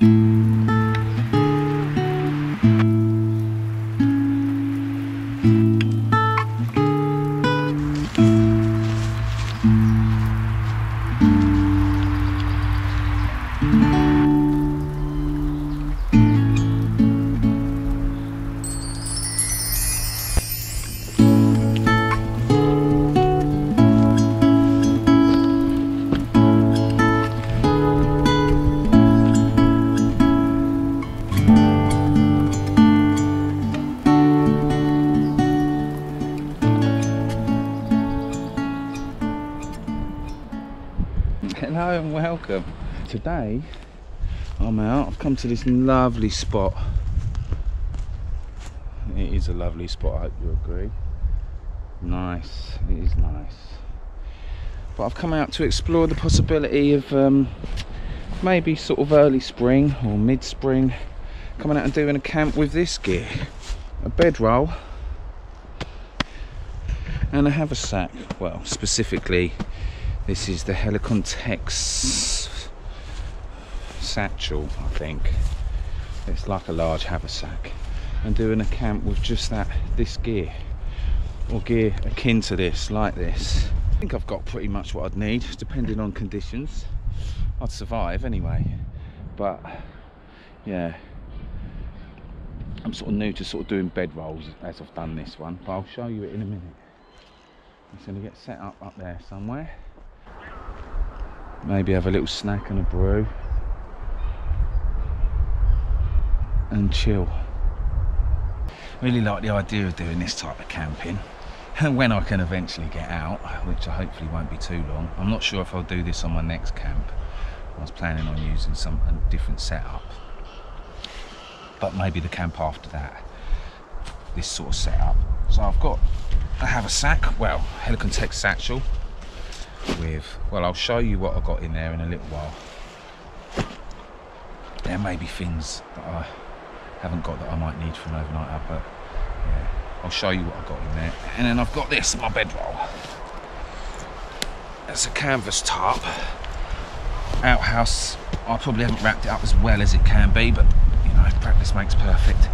Hello Today I'm out, I've come to this lovely spot. It is a lovely spot, I hope you agree. Nice, it is nice. But I've come out to explore the possibility of um, maybe sort of early spring or mid-spring coming out and doing a camp with this gear. A bedroll and a haversack. Well, specifically this is the Helikon Tex satchel, I think. It's like a large haversack. And doing a camp with just that, this gear. Or gear akin to this, like this. I think I've got pretty much what I'd need, depending on conditions. I'd survive anyway. But, yeah. I'm sort of new to sort of doing bed rolls as I've done this one. But I'll show you it in a minute. It's going to get set up up there somewhere maybe have a little snack and a brew and chill. Really like the idea of doing this type of camping. And when I can eventually get out which I hopefully won't be too long I'm not sure if I'll do this on my next camp. I was planning on using some a different setup. But maybe the camp after that this sort of setup. So I've got I have a sack well Helikon Tex satchel with, well, I'll show you what I got in there in a little while. There may be things that I haven't got that I might need for an overnight but yeah, I'll show you what I've got in there. And then I've got this, my bedroll. That's a canvas tarp. Outhaus, I probably haven't wrapped it up as well as it can be, but you know, practice makes perfect.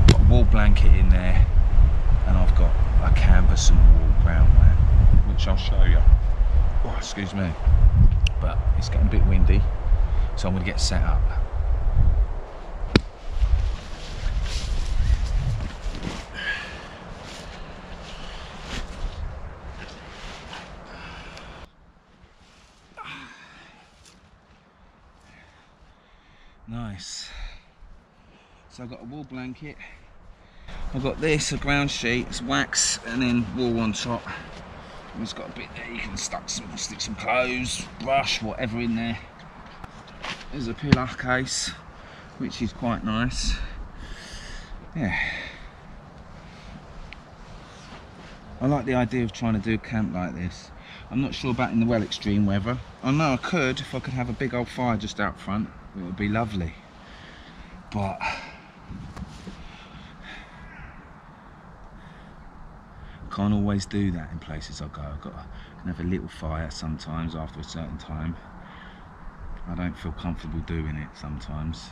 I've got a wall blanket in there, and I've got a canvas and wall ground mat, which I'll show you oh, excuse me but it's getting a bit windy so I'm to get set up nice so I've got a wool blanket I've got this, a ground sheet, it's wax and then wool on top it's got a bit there you can stuck some, stick some clothes, brush, whatever in there. There's a pillowcase, which is quite nice. Yeah. I like the idea of trying to do a camp like this. I'm not sure about in the well extreme weather. I know I could if I could have a big old fire just out front. It would be lovely. But can't always do that in places I go. I've got to have a little fire sometimes after a certain time. I don't feel comfortable doing it sometimes.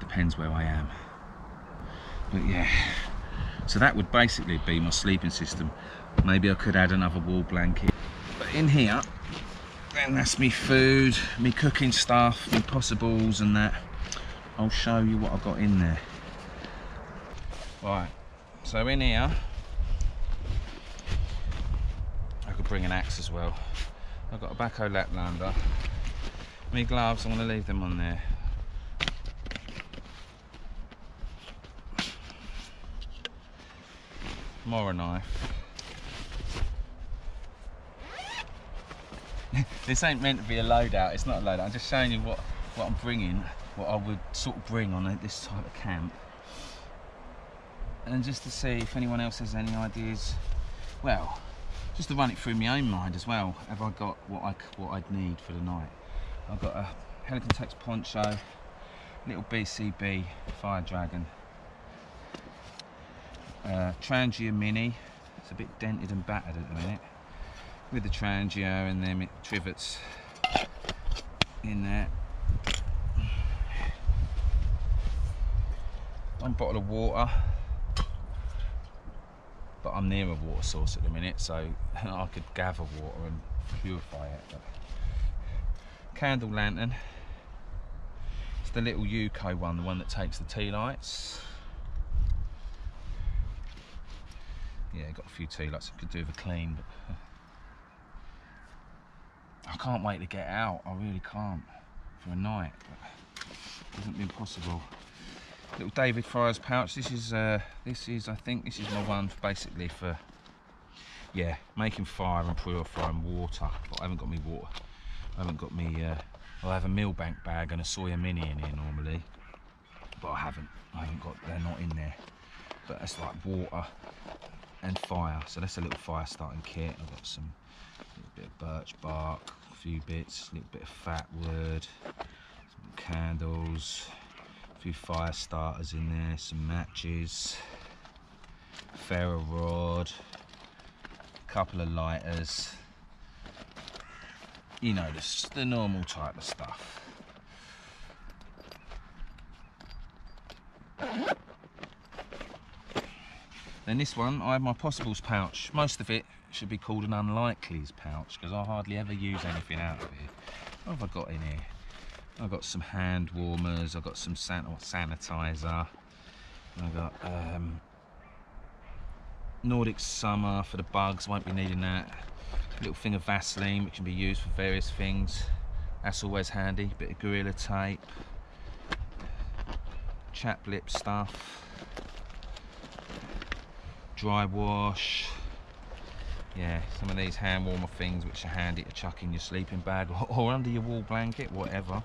Depends where I am. But yeah, so that would basically be my sleeping system. Maybe I could add another wall blanket. But in here, then that's me food, me cooking stuff, me possibles and that. I'll show you what I've got in there. Right, so in here, I could bring an axe as well. I've got a Bahco Laplander. Me gloves, I'm to leave them on there. More a knife. this ain't meant to be a loadout, it's not a loadout. I'm just showing you what, what I'm bringing, what I would sort of bring on this type of camp. And just to see if anyone else has any ideas. Well just to run it through my own mind as well have I got what I what I'd need for the night? I've got a Helikon Tex poncho little BCB fire dragon. Uh, Trangia mini it's a bit dented and battered at the minute with the Trangia and them trivets in there. One bottle of water, but I'm near a water source at the minute, so I could gather water and purify it. But. Candle lantern, it's the little UCO one, the one that takes the tea lights. Yeah, got a few tea lights I could do with a clean, but I can't wait to get out. I really can't for a night. But it hasn't been possible. Little David Fryers pouch. This is uh, this is I think this is my one for basically for yeah making fire and purifying water. But I haven't got me water. I haven't got me. Uh, I have a Milbank bag and a Sawyer Mini in here normally, but I haven't. I haven't got. They're not in there. But it's like water and fire. So that's a little fire starting kit. I've got some little bit of birch bark, a few bits, a little bit of fat wood, some candles, a few fire starters in there, some matches, ferro rod, a couple of lighters. You know, the, the normal type of stuff. Then this one, I have my possibles pouch. Most of it should be called an unlikelies pouch because I hardly ever use anything out of it. What have I got in here? I've got some hand warmers, I've got some san sanitizer, I've got um, Nordic Summer for the bugs, won't be needing that. A little thing of Vaseline which can be used for various things. That's always handy. Bit of Gorilla Tape, chap lip stuff dry wash. Yeah some of these hand warmer things which are handy to chuck in your sleeping bag or, or under your wall blanket whatever.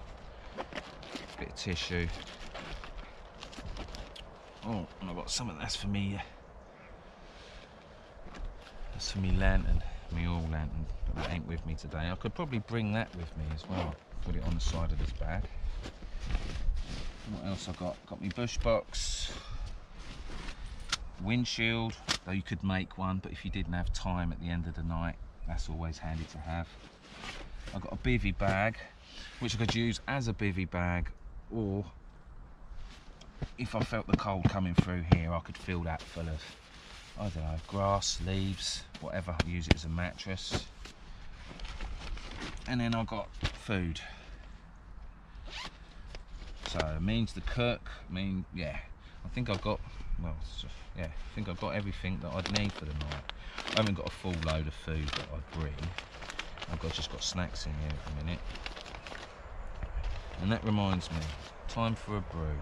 Bit of tissue. Oh and I've got some of that's for me that's for me lantern me all lantern but that ain't with me today. I could probably bring that with me as well put it on the side of this bag. What else I got? Got me Bushbox windshield though you could make one but if you didn't have time at the end of the night that's always handy to have. I've got a bivy bag which I could use as a bivy bag or if I felt the cold coming through here I could fill that full of I don't know grass leaves whatever use it as a mattress. And then I've got food. So means the cook I mean yeah I think I've got well, yeah, I think I've got everything that I'd need for the night. I haven't got a full load of food that I'd bring. I've got just got snacks in here at the minute. And that reminds me, time for a brew.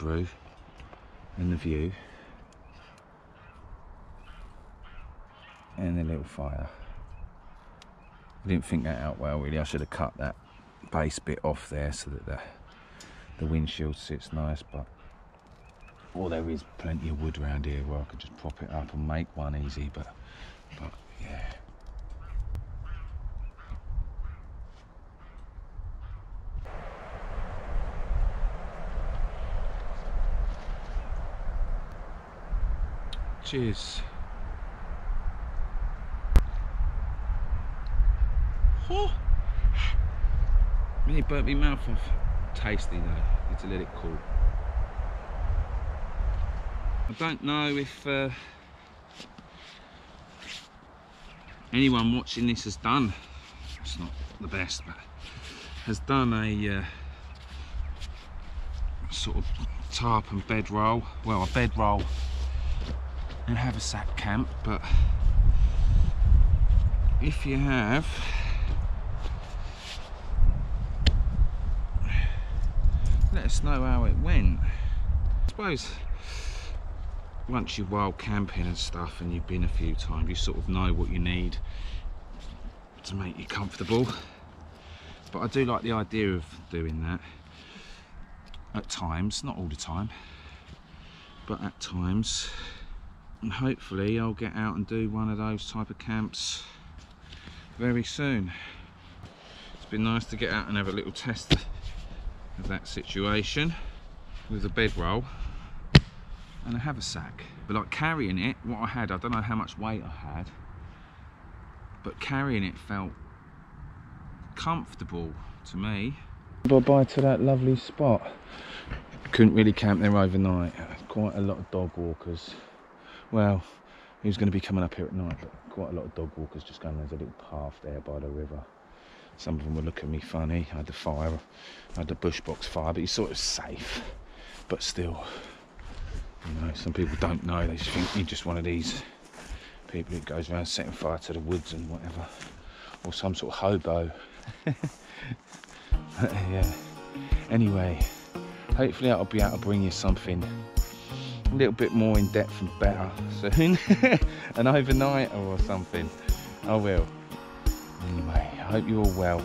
My and the view and the little fire. I didn't think that out well really, I should have cut that base bit off there so that the, the windshield sits nice but Or there is plenty of wood around here where I could just prop it up and make one easy, but, but yeah. Cheers. Oh. Really burnt my mouth off. Tasty though. Need to let it cool. I don't know if uh, anyone watching this has done. It's not the best, but has done a uh, sort of tarp and bed roll. Well, a bed roll and have a haversack camp but if you have let us know how it went. I suppose once you're wild camping and stuff and you've been a few times you sort of know what you need to make you comfortable. But I do like the idea of doing that at times not all the time but at times and hopefully I'll get out and do one of those type of camps very soon. It's been nice to get out and have a little test of that situation with a bedroll and a haversack but like carrying it what I had I don't know how much weight I had but carrying it felt comfortable to me. Bye bye to that lovely spot? Couldn't really camp there overnight. Quite a lot of dog walkers well was going to be coming up here at night. But quite a lot of dog walkers just going there's a little path there by the river. Some of them were looking at me funny. I had the fire I had the Bushbox fire but you're sort of safe. But still you know some people don't know. They just think you're just one of these people who goes around setting fire to the woods and whatever. Or some sort of hobo. Yeah. Anyway hopefully I'll be able to bring you something a little bit more in depth and better soon an overnight or something. I will. Anyway I hope you're all well.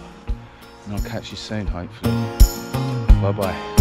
And I'll catch you soon hopefully. Bye bye